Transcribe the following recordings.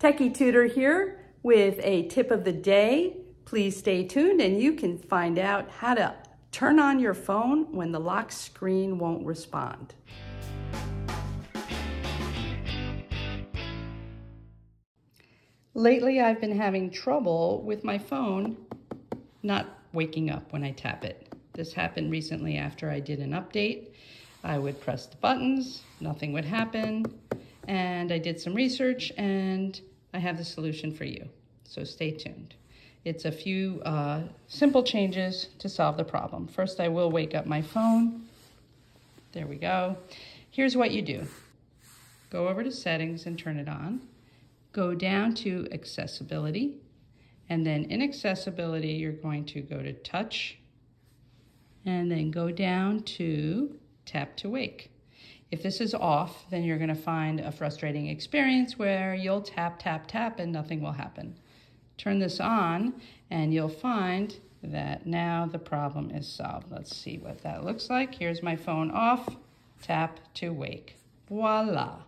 Tekky Tutor here with a tip of the day. Please stay tuned and you can find out how to turn on your phone when the lock screen won't respond. Lately, I've been having trouble with my phone not waking up when I tap it. This happened recently after I did an update. I would press the buttons, nothing would happen, and I did some research and I have the solution for you. So stay tuned. It's a few uh, simple changes to solve the problem. First, I will wake up my phone. There we go. Here's what you do. Go over to settings and turn it on. Go down to accessibility. And then in accessibility, you're going to go to touch and then go down to tap to wake. If this is off, then you're going to find a frustrating experience where you'll tap, tap, tap, and nothing will happen. Turn this on, and you'll find that now the problem is solved. Let's see what that looks like. Here's my phone off, tap to wake. Voila.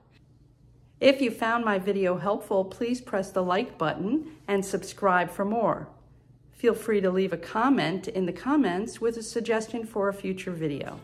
If you found my video helpful, please press the like button and subscribe for more. Feel free to leave a comment in the comments with a suggestion for a future video.